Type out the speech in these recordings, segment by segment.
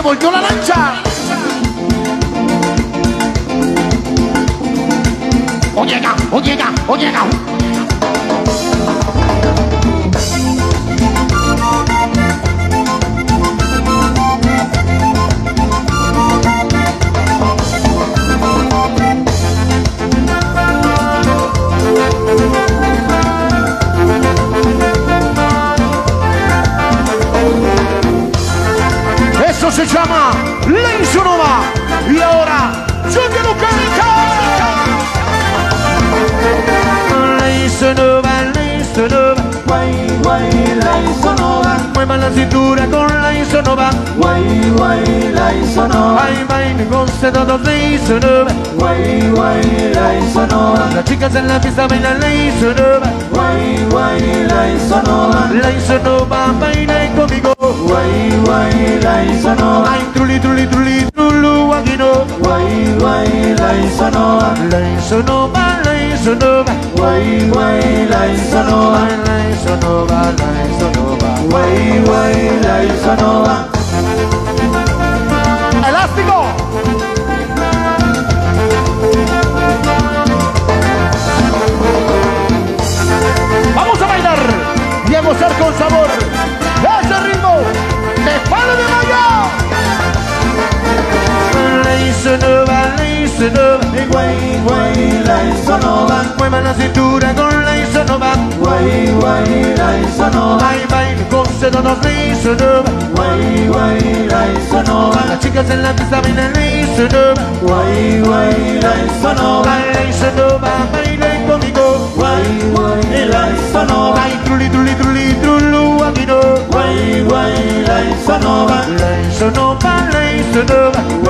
Se volvió la lancha. Onyega, Onyega, Onyega. Eso se llama Lenzo Nova. Y ahora, yo te lo canto. Lenzo Nova, Lenzo Nova. Guay, guay, Lenzo Nova. Mueva la cintura con la insonova Guay, guay, Lenzo Nova. Ay, baile con todo Lenzo Nova. Guay, guay, Lenzo Nova. Las chicas en la pista bailan Lenzo Nova. Guay, guay, Lenzo Nova. Lenzo Nova, baila conmigo. Ecco Why, why, why, sonova? Wai wai laisanoa Ai trulli trulli trulli why, why, Wai wai laisanoa why, why, why, wai laisanoa Laisanoa why, why, wai laisanoa se doba Guay, guay, la sonova Mueve la cintura con la sonova Guay, guay, la sonova Ay, baile con sedonos ni se doba Guay, guay, la sonova Las chicas en la pista vienen ni se doba Guay, guay, la sonova Baile se doba, baile conmigo Guay, guay, la sonova Ay, truli, truli, truli, trulu, amino Guay, guay, la sonova La sonova, la sonova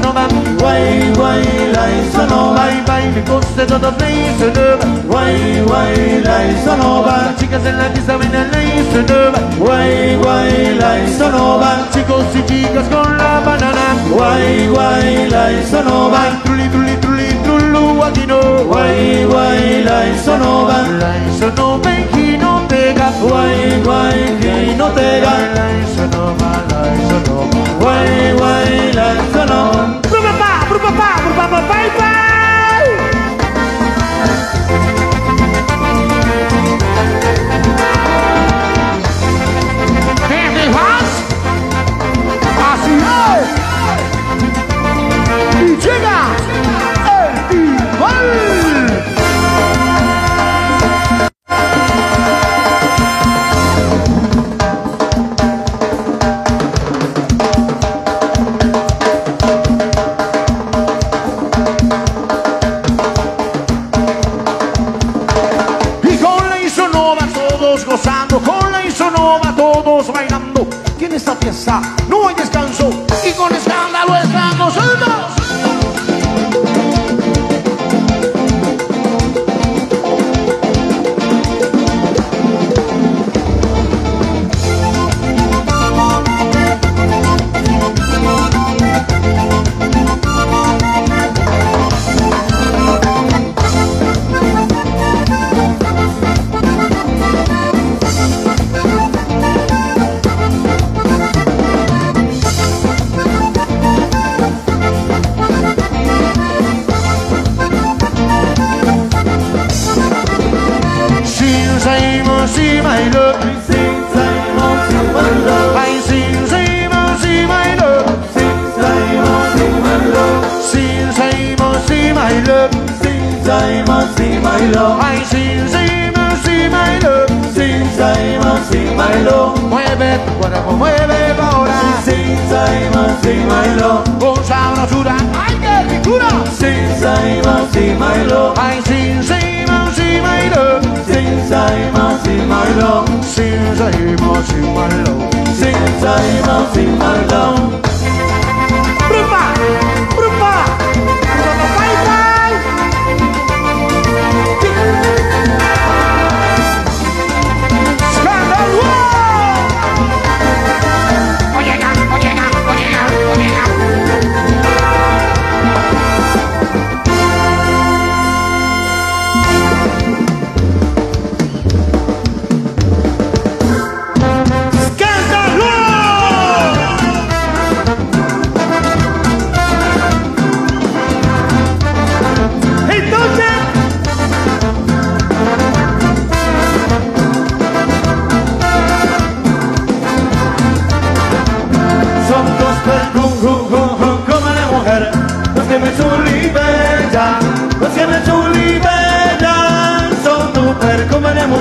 no man Why, why, lies on over Bye, bye, mi poste todo play se deva Why, why, lies on over Chicas en la pista a ley se deva Why, why, lies on over Chicos y chicas con la banana Why, why, lies on over Trulli, Why, why, llega guai, guay, que no te gana Isso não, mala, isso não guai guai, lá, isso não Pro papá, pro papá, pro papá, pai, pai dài mà xì mãi lông anh xin dây mà xì mãi lông xin dài mà xì mãi lông xin dây mà xì mãi lông xin dài mà xì mãi lông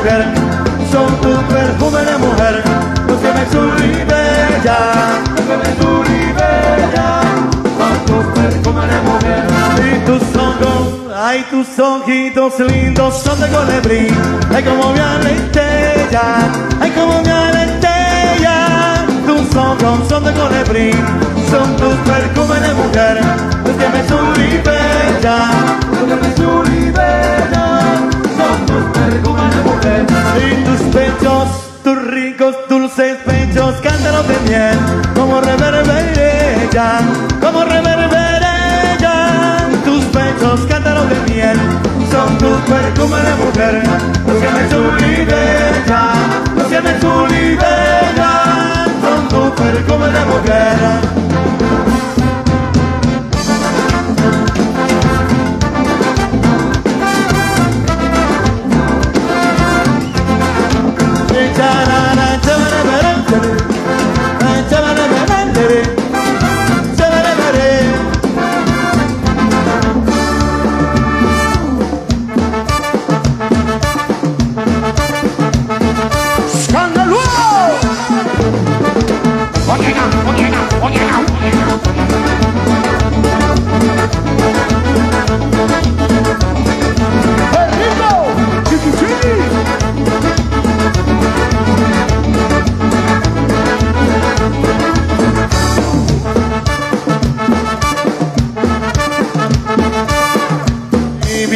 mujer, son tu perfume de mujer, los que me bella, los que me bella, son tu perfume de mujer. Y tus ojos, ay tus ojitos lindos son de colibrí, ay como mi alentella, ay como mi alentella, come potere, lo siamo su libertà, lo siamo su libertà, pronto per come la potere. Time.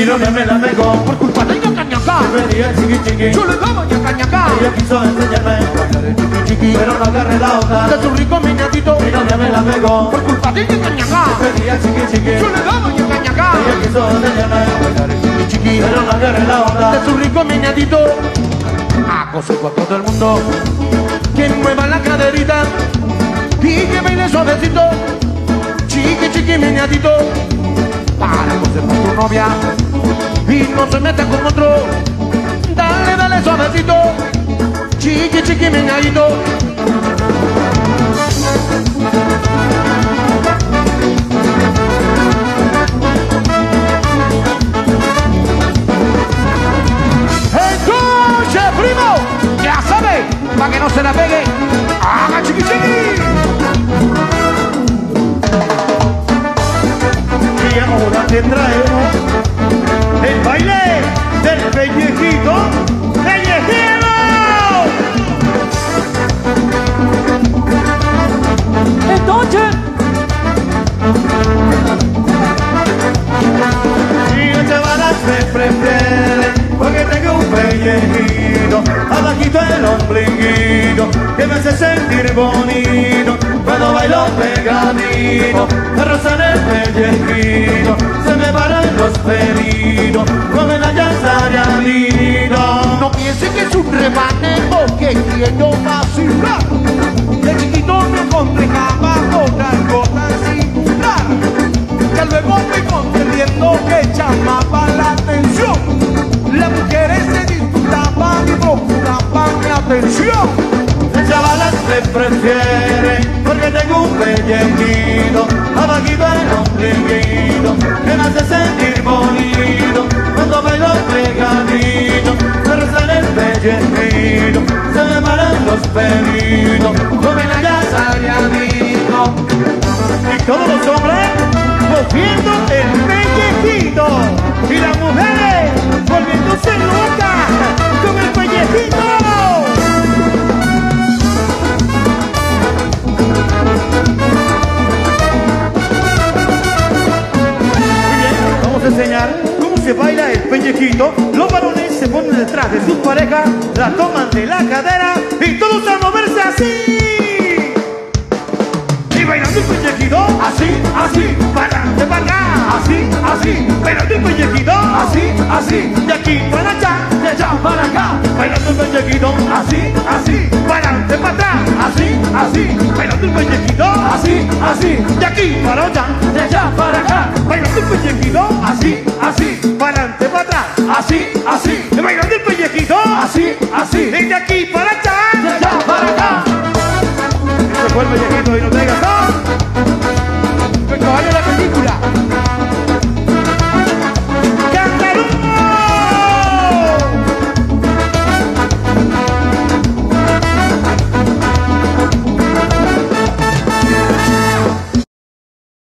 Novia me la pegó. Por culpa de ñaca ñaca venía chiqui chiqui. Yo le daba ñaca ñaca Ella quiso enseñarme a bailar el chiqui chiqui Pero no agarré la otra De tu rico miñatito. Mi novia me la pegó. Por culpa de ñaca ñaca venía chiqui chiqui. Yo le daba ñaca ñaca Ella quiso enseñarme a bailar el chiqui chiqui Pero no agarré la otra De tu rico miñatito. Aconsejo a todo el mundo. Que mueva la caderita. Y que baile suavecito. Chiqui chiqui miñatito. Para conservar tu novia y no se mete con otro. Dale, dale suavecito, chiqui, chiqui, meñadito. Sentir bonito, cuando bailo pegadito, me rozan el pellejito, se me paran los pelitos, con medallas nido. No piense que es un remanente que quiero vacilar. De chiquito me complicaba con algo tan singular. Que luego fui comprendiendo que llamaba la atención. Las mujeres se disputaban y procuraban mi atención. Me prefieren porque tengo un pellejito, abajito el ombliguito, que me hace sentir bonito, cuando bailo pegadito, me rozan el pellejito, se me paran los pelitos, comen allá saliadito. Y todos los hombres cogiendo el pellejito, y las mujeres volviéndose locas con el pellejito. Se baila el pellejito. Los varones se ponen detrás de sus parejas, la toman de la cadera y todos a moverse así. Y bailando el pellejito, así, así, para para acá, así, así, bailando el pellejito, así, así, de aquí para allá, de allá para acá, bailando el pellejito, así, así, así, así, bailando un muñequito, así, así, de aquí para allá, de allá para acá, bailando un muñequito, así, así, para adelante, para atrás, así, así, bailando un muñequito, así, así, de aquí para allá, de allá para acá. Este fue el y no te digas, la película!